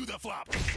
do the flop.